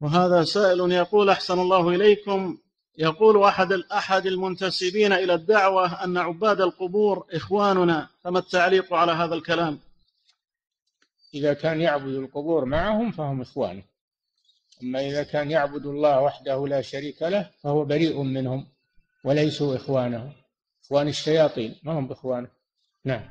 وهذا سائل يقول أحسن الله إليكم. يقول أحد أحد المنتسبين إلى الدعوة أن عباد القبور إخواننا فما التعليق على هذا الكلام؟ إذا كان يعبد القبور معهم فهم إخوانه أما إذا كان يعبد الله وحده لا شريك له فهو بريء منهم وليسوا إخوانه. إخوان الشياطين ما هم بإخوانه نعم.